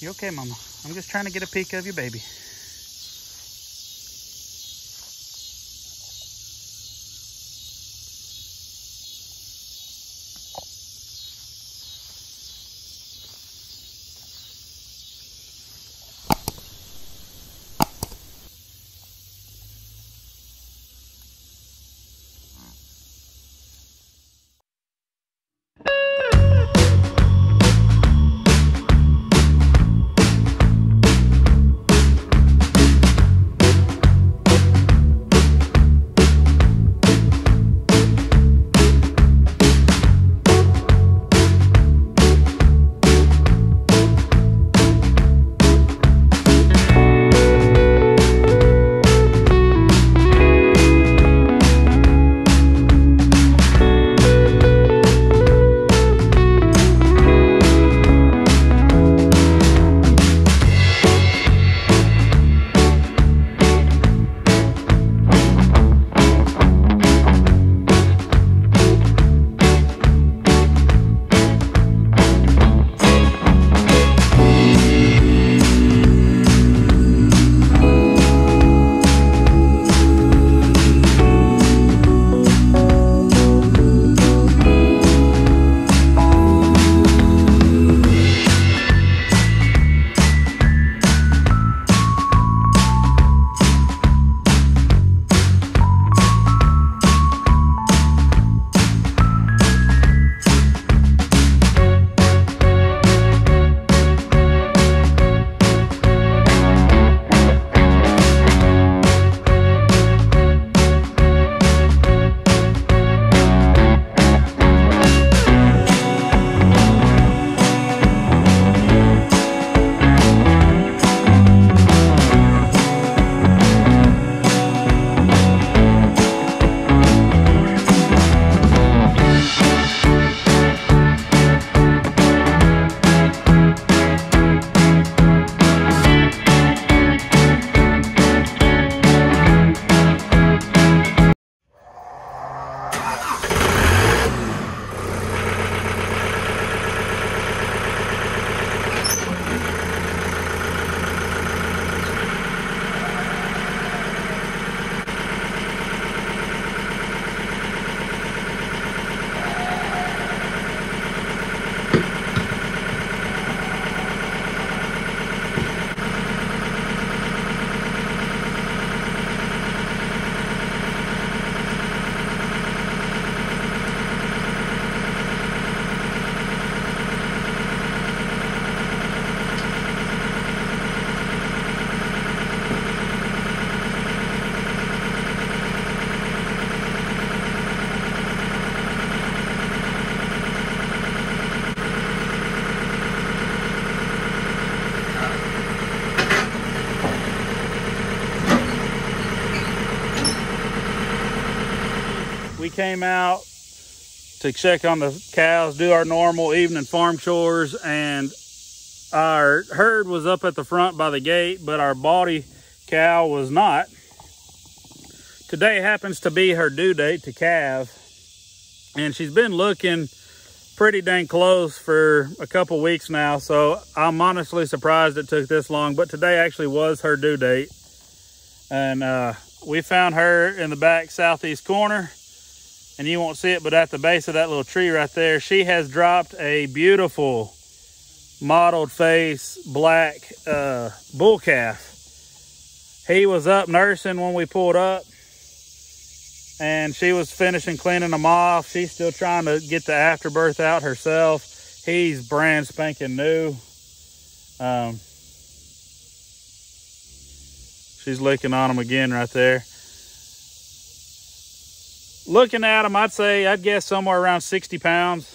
You okay, Mama? I'm just trying to get a peek of your baby. Came out to check on the cows, do our normal evening farm chores, and our herd was up at the front by the gate, but our baldy cow was not. Today happens to be her due date to calve, and she's been looking pretty dang close for a couple weeks now, so I'm honestly surprised it took this long, but today actually was her due date. And uh, we found her in the back southeast corner and you won't see it, but at the base of that little tree right there, she has dropped a beautiful mottled face black uh, bull calf. He was up nursing when we pulled up and she was finishing cleaning them off. She's still trying to get the afterbirth out herself. He's brand spanking new. Um, she's licking on him again right there looking at him, I'd say, I'd guess somewhere around 60 pounds.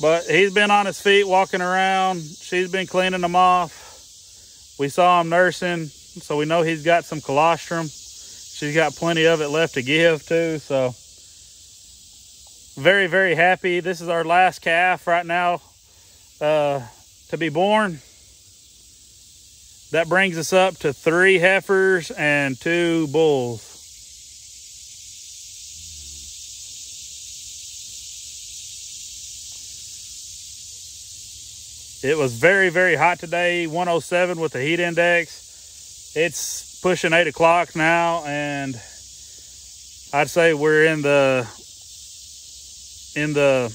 But he's been on his feet walking around. She's been cleaning them off. We saw him nursing, so we know he's got some colostrum. She's got plenty of it left to give too, so very, very happy. This is our last calf right now uh, to be born. That brings us up to three heifers and two bulls. It was very, very hot today, 107 with the heat index. It's pushing eight o'clock now, and I'd say we're in the in the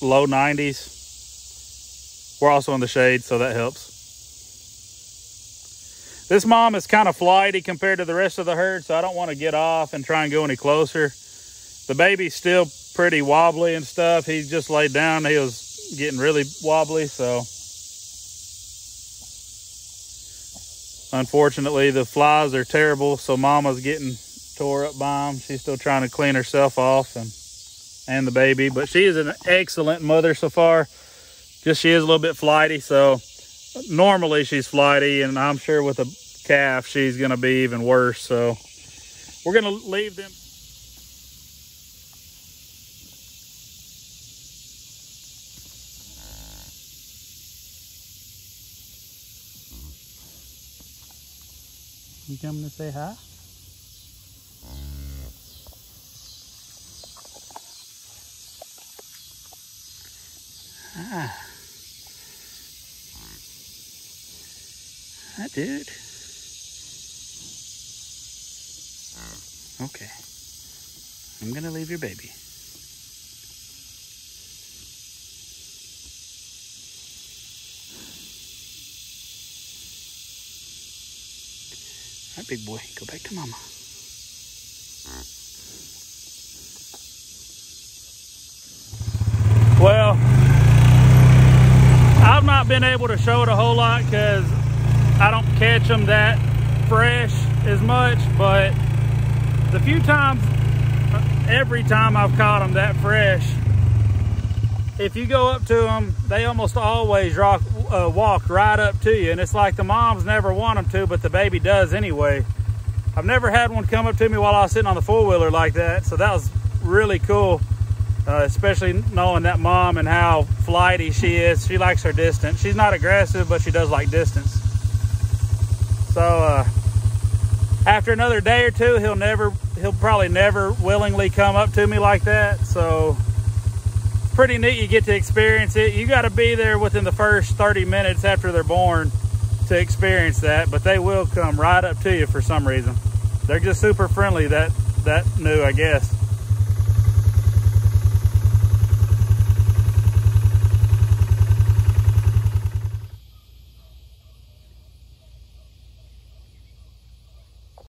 low 90s. We're also in the shade, so that helps. This mom is kind of flighty compared to the rest of the herd, so I don't want to get off and try and go any closer. The baby's still pretty wobbly and stuff. He just laid down. He was getting really wobbly, so unfortunately the flies are terrible, so mama's getting tore up by them. She's still trying to clean herself off and and the baby, but she is an excellent mother so far. Just she is a little bit flighty, so normally she's flighty, and I'm sure with a calf she's going to be even worse. So we're going to leave them. You coming to say hi? Ah. Hi, dude. Oh. Okay. I'm gonna leave your baby. All right, big boy, go back to mama. Well, I've not been able to show it a whole lot because I don't catch them that fresh as much, but the few times, every time I've caught them that fresh, if you go up to them, they almost always rock, uh, walk right up to you. And it's like the moms never want them to, but the baby does anyway. I've never had one come up to me while I was sitting on the four-wheeler like that. So that was really cool, uh, especially knowing that mom and how flighty she is. She likes her distance. She's not aggressive, but she does like distance. So uh, after another day or two, he'll never he'll probably never willingly come up to me like that. So pretty neat you get to experience it. You got to be there within the first 30 minutes after they're born to experience that, but they will come right up to you for some reason. They're just super friendly that that new, I guess.